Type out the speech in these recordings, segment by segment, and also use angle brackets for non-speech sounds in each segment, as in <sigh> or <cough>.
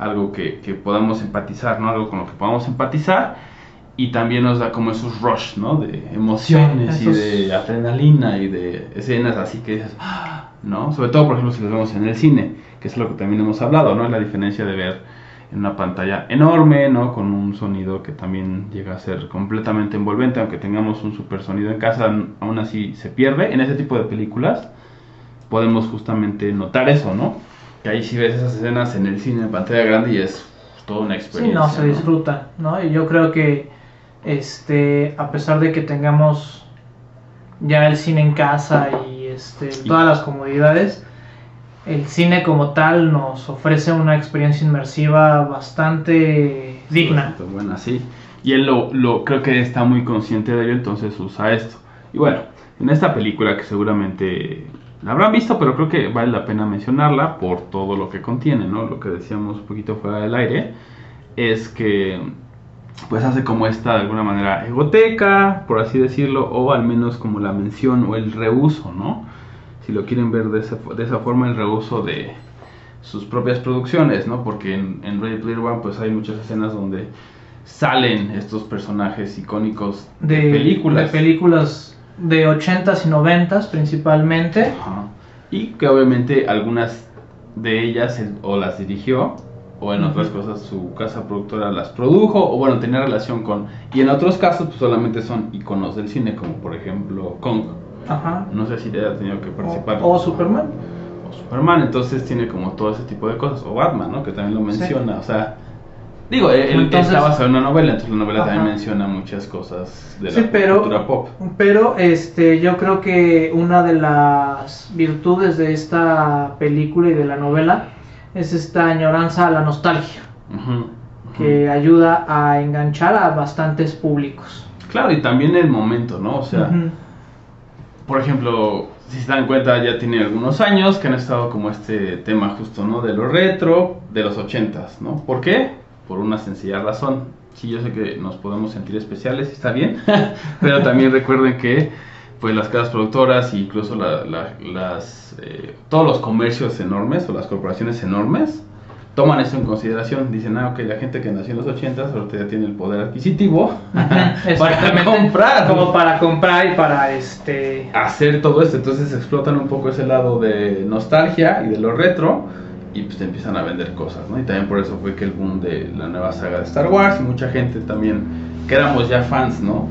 algo que, que podamos empatizar, ¿no? Algo con lo que podamos empatizar y también nos da como esos rush, ¿no? De emociones Sí, y esos- de adrenalina y de escenas así que dices, "Ah", ¿no? Sobre todo, por ejemplo, si los vemos en el cine, que es lo que también hemos hablado, ¿no? La diferencia de ver en una pantalla enorme, ¿no? Con un sonido que también llega a ser completamente envolvente, aunque tengamos un super sonido en casa, aún así se pierde. En ese tipo de películas podemos justamente notar eso, ¿no? Que ahí sí ves esas escenas en el cine en pantalla grande y es toda una Sí, experiencia. no, se disfruta, ¿no? Y yo creo que, este, a pesar de que tengamos ya el cine en casa y este, todas las comodidades, el cine como tal nos ofrece una experiencia inmersiva bastante digna. Bastante buena, sí. Y él lo, lo creo que está muy consciente de ello, entonces usa esto. Y bueno, en esta película que seguramente la habrán visto, pero creo que vale la pena mencionarla por todo lo que contiene, ¿no? Lo que decíamos un poquito fuera del aire es que pues hace como esta de alguna manera egoteca, por así decirlo, o al menos como la mención o el reuso, ¿no? Si lo quieren ver de esa, de esa forma, el reuso de sus propias producciones, ¿no? Porque en, en Ready Player One pues hay muchas escenas donde salen estos personajes icónicos de, De películas. De películas de 80s y 90s principalmente. Ajá. Y que obviamente algunas de ellas o las dirigió o en otras Ujú. cosas su casa productora las produjo o bueno tenía relación con y en otros casos pues solamente son iconos del cine como por ejemplo Kong Ajá. no sé si haya tenido que participar O, o Superman. o Superman entonces tiene como todo ese tipo de cosas o Batman no que también lo Sí. menciona o sea digo él, Entonces- está basado en una novela entonces la novela también menciona muchas cosas de la Sí, pero- cultura pop Pero este, yo creo que una de las virtudes de esta película y de la novela es esta añoranza a la nostalgia, que ayuda a enganchar a bastantes públicos. claro y también el momento no o sea por ejemplo, si se dan cuenta, ya tiene algunos años que han estado como este tema justo, ¿no? De lo retro, de los ochentas, ¿no? ¿Por qué? Por una sencilla razón. Sí, yo sé que nos podemos sentir especiales, está bien, <laughs> pero también recuerden que pues las casas productoras e incluso la- la- las, eh, todos los comercios enormes o las corporaciones enormes toman eso en consideración. Dicen, ah, ok, la gente que nació en los ochentas ahorita ya tiene el poder adquisitivo <laughs> para comprar. Como para comprar y para este. hacer todo esto. Entonces explotan un poco ese lado de nostalgia y de lo retro y pues te empiezan a vender cosas, ¿no? Y también por eso fue que el boom de la nueva saga de Star Wars y mucha gente también que éramos ya fans, ¿no?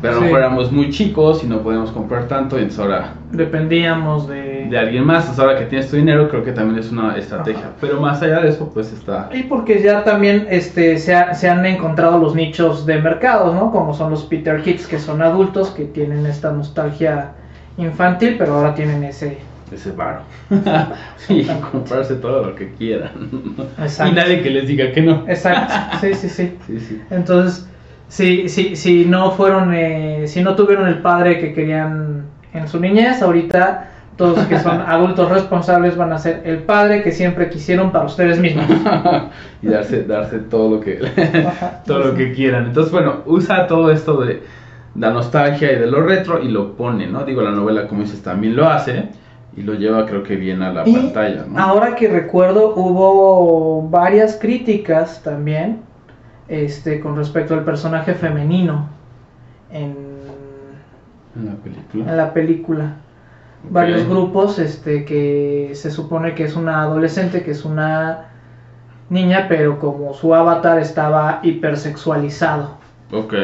Pero Sí. mejor éramos muy chicos y no podíamos comprar tanto y entonces ahora Dependíamos de. de alguien más, entonces ahora que tienes tu dinero creo que también es una estrategia. Ajá. Pero más allá de eso pues está... Y porque ya también este, se, ha- se han encontrado los nichos de mercados, ¿no? Como son los Peter Kids, que son adultos, que tienen esta nostalgia infantil, pero ahora tienen ese... Ese varo. <laughs> y comprarse todo lo que quieran. Exacto. y nadie que les diga que no. Exacto, sí, sí, sí. <laughs> Sí, sí. Entonces, si, si, si no fueron, eh, si no tuvieron el padre que querían en su niñez, ahorita todos que son <laughs> adultos responsables van a ser el padre que siempre quisieron para ustedes mismos. y darse, darse todo lo que todo lo sí. que quieran. Entonces, bueno, usa todo esto de la nostalgia y de lo retro y lo pone, ¿no? Digo, la novela, como dices, también lo hace y lo lleva, creo que bien a la Y pantalla, ¿no? Ahora que recuerdo, hubo varias críticas también este, con respecto al personaje femenino en, En la película. en la película. Varios grupos este, que se supone que es una adolescente, que es una niña, pero como su avatar estaba hipersexualizado. Ok.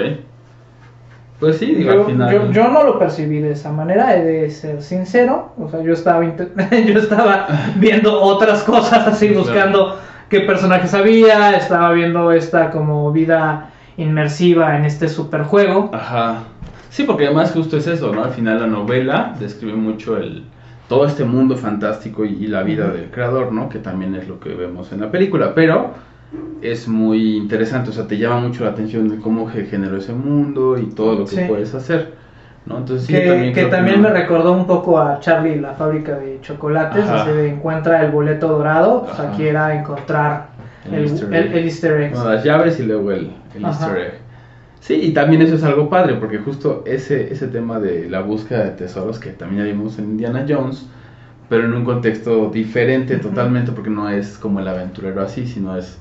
Pues sí, digo, Yo, al final. yo- yo no lo percibí de esa manera, he de ser sincero. O sea, yo estaba, <laughs> yo estaba viendo otras cosas así, buscando qué personajes había, estaba viendo esta como vida inmersiva en este superjuego. Ajá. Sí, porque además justo es eso, ¿no? Al final la novela describe mucho el todo este mundo fantástico y, y la vida del creador, ¿no? Que también es lo que vemos en la película, pero es muy interesante, o sea, te llama mucho la atención de cómo se generó ese mundo y todo lo que Sí. puedes hacer, ¿no? Entonces sí, que yo también, que también no- me recordó un poco a Charlie la fábrica de chocolates. Ajá. Encuentra el boleto dorado, pues aquí era encontrar El el, easter egg. el easter egg. Bueno, las llaves y luego el, easter egg. Sí, y también eso es algo padre, porque justo ese, ese tema de la búsqueda de tesoros que también ya vimos en Indiana Jones, pero en un contexto diferente totalmente, porque no es como el aventurero así, sino es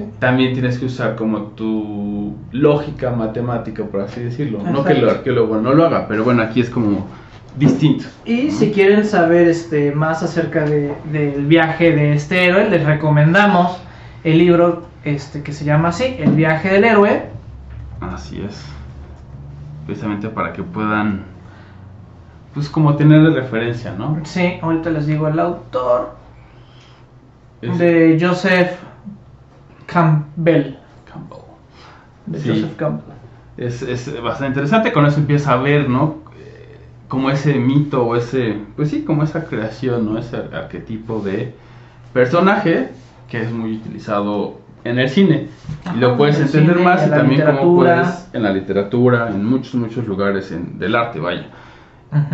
Sí. también tienes que usar como tu lógica matemática, por así decirlo. No que el arqueólogo no lo haga, pero bueno, aquí es como distinto. Y si quieren saber este, más acerca de- del viaje de este héroe, les recomendamos el libro este, que se llama así, El viaje del héroe. Así es. Precisamente para que puedan, pues como tener de referencia, ¿no? Sí, ahorita les digo el autor Es de Joseph Campbell. Campbell. De Sí. Joseph Campbell. Es, es bastante interesante, con eso empieza a ver, ¿no? Como ese mito o ese, pues sí, como esa creación, ¿no? Ese arquetipo de personaje que es muy utilizado en el cine. Y lo puedes en entender cine, más en y también como puedes en la literatura, en muchos, muchos lugares en- del arte, vaya.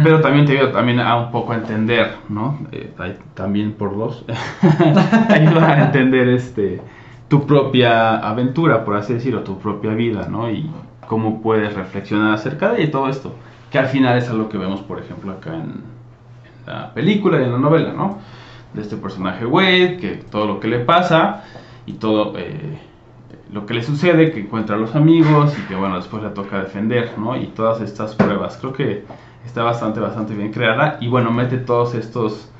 Pero también te ayuda también a un poco a entender, ¿no? Eh, también por dos, <laughs> te ayuda a entender este tu propia aventura, por así decirlo, tu propia vida, ¿no? Y cómo puedes reflexionar acerca de todo esto, que al final es algo que vemos, por ejemplo, acá en, la película y en la novela, ¿no? De este personaje Wade, que todo lo que le pasa y todo eh, lo que le sucede, que encuentra a los amigos y que, bueno, después le toca defender, ¿no? Y todas estas pruebas, creo que está bastante, bastante bien creada y, bueno, mete todos estos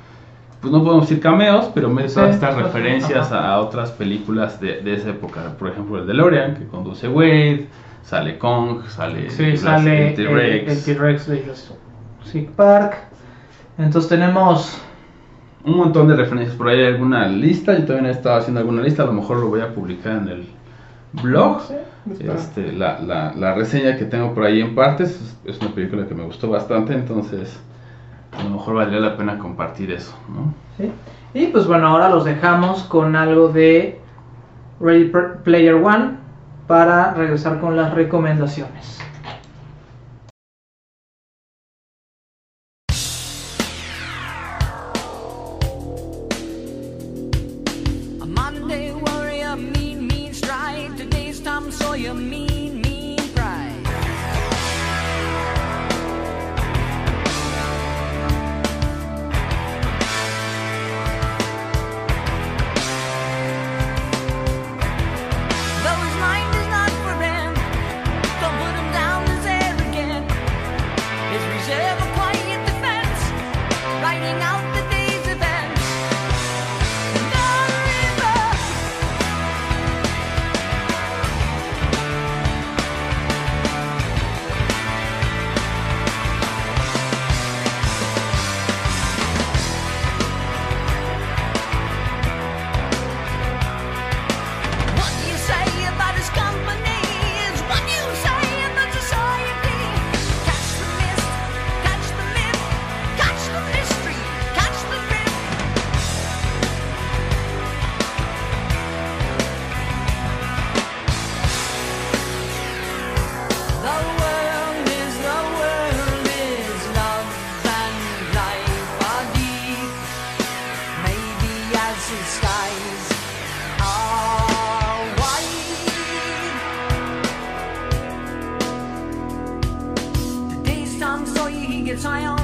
pues no podemos decir cameos, pero Sí, todas estas referencias a, a otras películas de, de esa época. Por ejemplo, el DeLorean, que conduce Wade, sale Kong, sale, Sí, Jurassic- sale el el T-Rex. el T-Rex de Jurassic Park. Entonces tenemos Un montón de referencias. Por ahí hay alguna lista. Yo también he estado haciendo alguna lista. A lo mejor lo voy a publicar en el blog. Sí. Este, la, la, la reseña que tengo por ahí en partes es, es una película que me gustó bastante. Entonces, a lo mejor valdría la pena compartir eso. ¿no? ¿sí? Y pues bueno, ahora los dejamos con algo de Ready Player One para regresar con las recomendaciones. I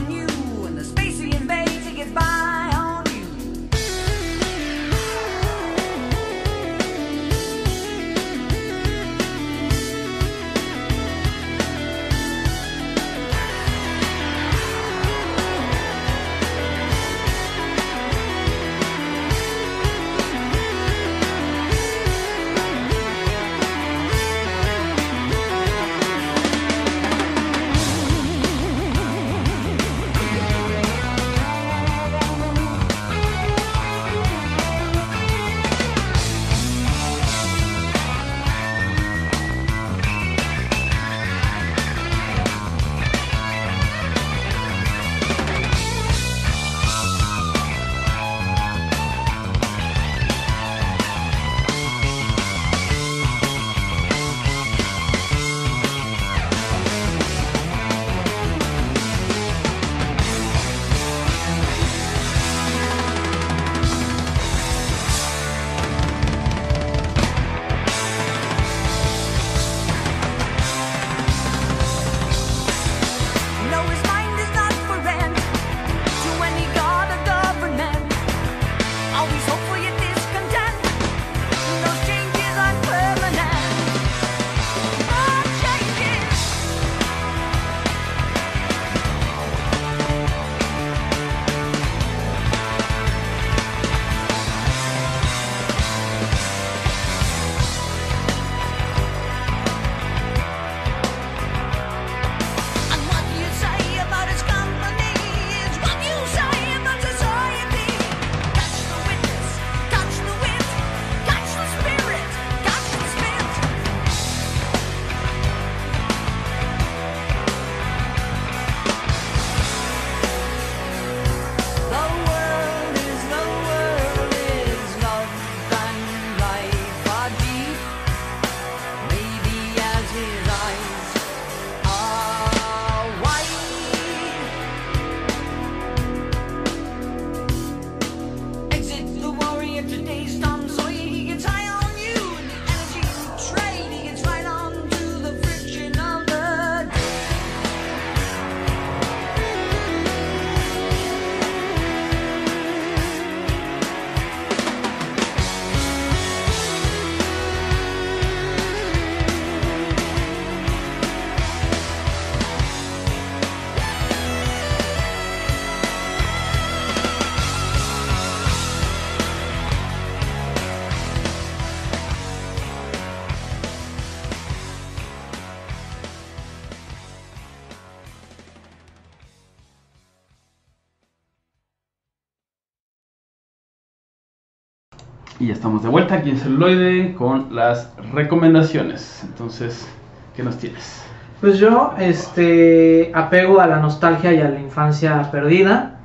Y ya estamos de vuelta aquí en celuloide con las recomendaciones. Entonces, ¿qué nos tienes? Pues yo, este, apego a la nostalgia y a la infancia perdida.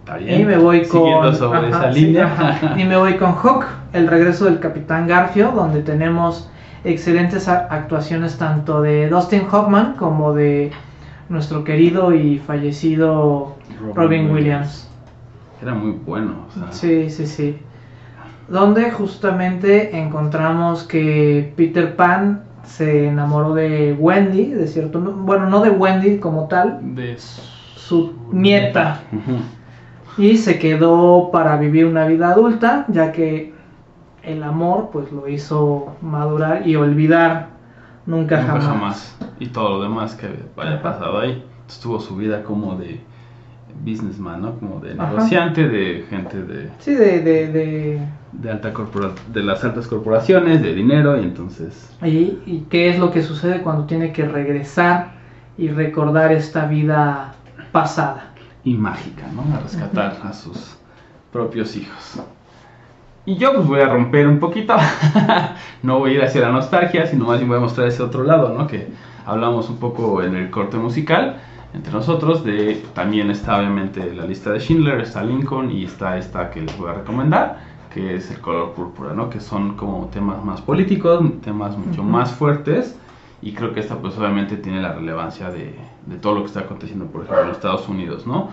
Está bien. Y me voy Siguiendo con. sobre ajá, esa sí, línea. ajá. Y me voy con Hook, el regreso del Capitán Garfio, donde tenemos excelentes actuaciones tanto de Dustin Hoffman como de nuestro querido y fallecido Robin Robin, Williams. Williams. Era muy bueno. o sea, Sí, sí, sí. Donde justamente encontramos que Peter Pan se enamoró de Wendy, de cierto, no- bueno, no de Wendy como tal, De su nieta. Y se quedó para vivir una vida adulta, ya que el amor pues lo hizo madurar y olvidar nunca, Nunca jamás. jamás. Y todo lo demás que Ajá. pasado ahí. Entonces tuvo su vida como de businessman, ¿no? Como de Ajá. negociante, de gente de, Sí, de, de, de... de alta corpora de las altas corporaciones, de dinero, y entonces Y, y qué es lo que sucede cuando tiene que regresar y recordar esta vida pasada. y mágica, ¿no? A rescatar a sus propios hijos. Y yo pues voy a romper un poquito, <laughs> no voy a ir hacia la nostalgia, sino más bien voy a mostrar ese otro lado, ¿no? Que hablamos un poco en el corte musical entre nosotros, de también está obviamente la lista de Schindler, está Lincoln y está esta que les voy a recomendar, que es el color púrpura, ¿no? Que son como temas más políticos, temas mucho más fuertes y creo que esta pues obviamente tiene la relevancia de, de todo lo que está aconteciendo por ejemplo en Estados Unidos, ¿no?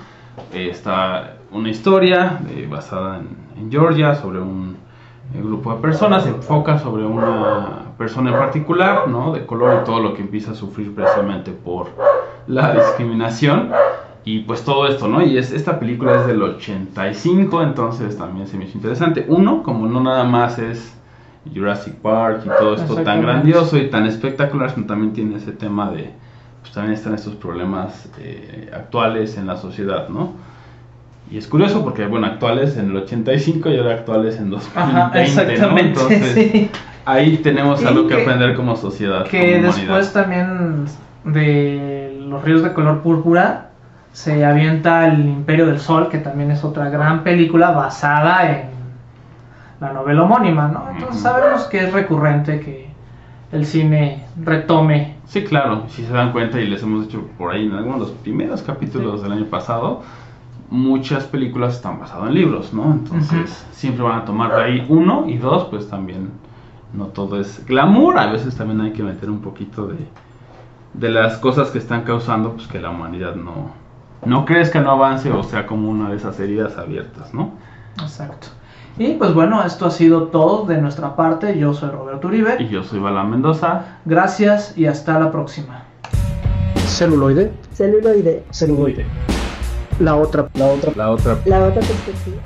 Eh, está una historia eh, basada en, en Georgia sobre un eh, grupo de personas, se enfoca sobre una persona en particular, ¿no? De color y todo lo que empieza a sufrir precisamente por la discriminación y pues todo esto, ¿no? Y es, esta película es del 85, entonces también se me hizo interesante. Uno, como no nada más es Jurassic Park y todo esto tan Exactamente. grandioso y tan espectacular, sino también tiene ese tema de, pues también están estos problemas eh, actuales en la sociedad, ¿no? Y es curioso porque, bueno, actuales en el 85 y ahora actuales en 2020, Ajá, ¿no? exactamente, Entonces, <laughs> sí. ahí tenemos algo que, que- aprender como sociedad. Que como humanidad. después también de los ríos de color púrpura se avienta el Imperio del Sol, que también es otra gran película basada en la novela homónima, ¿no? Entonces sabemos que es recurrente que el cine retome. Sí, claro, si se dan cuenta y les hemos dicho por ahí en algunos de los primeros capítulos Sí. del año pasado, muchas películas están basadas en libros, ¿no? Entonces siempre van a tomar de ahí uno y dos, pues también no todo es glamour, a veces también hay que meter un poquito de, de las cosas que están causando pues que la humanidad no, no crezca, no avance o sea como una de esas heridas abiertas, ¿no? Exacto. Y pues bueno, esto ha sido todo de nuestra parte. Yo soy Roberto Uribe. Y yo soy Bala Mendoza. Gracias y hasta la próxima. celuloide, Celuloide. celuloide. La otra, la otra, La otra La otra perspectiva.